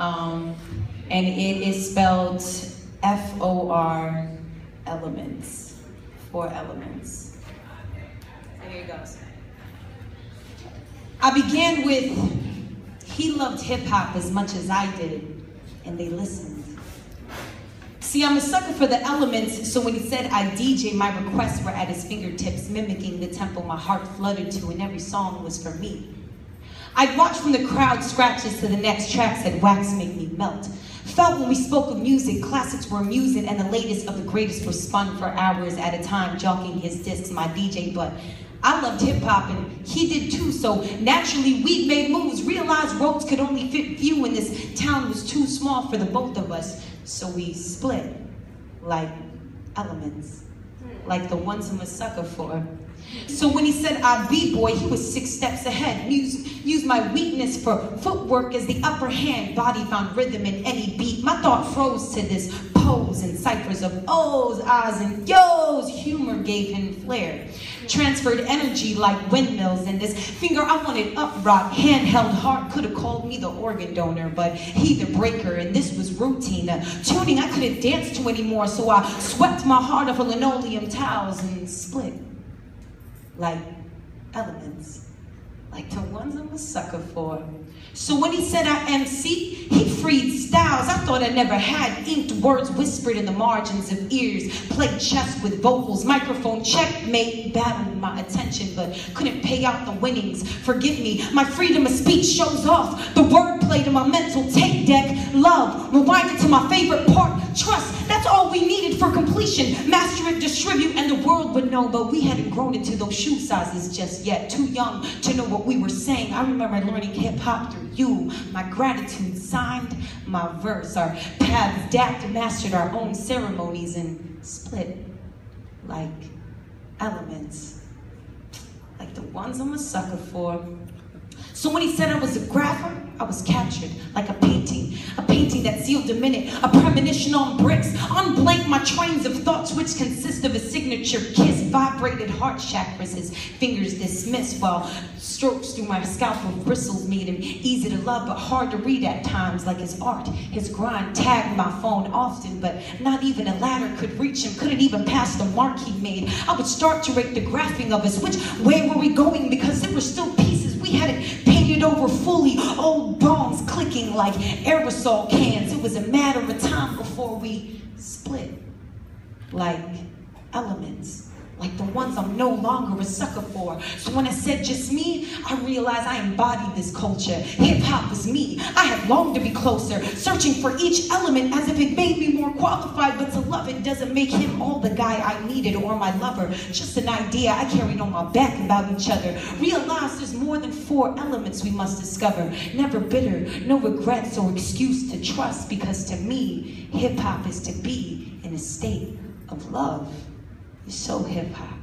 Um, and it is spelled F O R elements. Four elements. So here it goes. I began with he loved hip hop as much as I did, and they listened. See, I'm a sucker for the elements, so when he said I DJ, my requests were at his fingertips, mimicking the tempo my heart fluttered to, and every song was for me. I'd watch from the crowd scratches to the next tracks that wax make me melt. Felt when we spoke of music, classics were amusing, and the latest of the greatest were spun for hours at a time, jockeying his discs, my DJ, but I loved hip hop and he did too, so naturally we made moves, realized roads could only fit few and this town was too small for the both of us. So we split like elements, like the ones I'm a sucker for. So when he said I B-boy, he was six steps ahead. Use, use my weakness for footwork as the upper hand. Body found rhythm in any beat. My thought froze to this pose and ciphers of O's, I's, and yo's. Humor gave him flair. Transferred energy like windmills. And this finger I wanted upright, handheld heart could have called me the organ donor, but he the breaker. And this was routine. A tuning I couldn't dance to anymore, so I swept my heart off of linoleum tiles and split like elements, like the ones I'm a sucker for. So when he said I MC, he freed styles I thought I never had. Inked words whispered in the margins of ears. Played chess with vocals, microphone checkmate, battled my attention, but couldn't pay out the winnings. Forgive me, my freedom of speech shows off. The wordplay to my mental tape deck. Love, rewind it to my favorite part. Trust, that's all we needed for completion. Master it, distribute, and the world would know, but we hadn't grown into those shoe sizes just yet. Too young to know what we were saying. I remember learning hip hop through you. My gratitude signed my verse. Our paths dapped mastered our own ceremonies and split like elements. Like the ones I'm a sucker for. So when he said I was a grapher, I was captured like a painting, a painting that sealed a minute, a premonition on bricks, unblank my trains of thoughts which consist of a signature kiss, vibrated heart chakras, his fingers dismissed while strokes through my scalp of bristles made him easy to love but hard to read at times like his art, his grind tagged my phone often but not even a ladder could reach him, couldn't even pass the mark he made. I would start to rate the graphing of us, which way were we going because there were still pieces we hadn't over fully, old bones clicking like aerosol cans. It was a matter of time before we split like elements like the ones I'm no longer a sucker for. So when I said just me, I realized I embody this culture. Hip hop is me. I have longed to be closer, searching for each element as if it made me more qualified, it doesn't make him all the guy I needed or my lover. Just an idea I carried on my back about each other. Realize there's more than four elements we must discover. Never bitter, no regrets or excuse to trust, because to me, hip hop is to be in a state of love. It's so hip hop.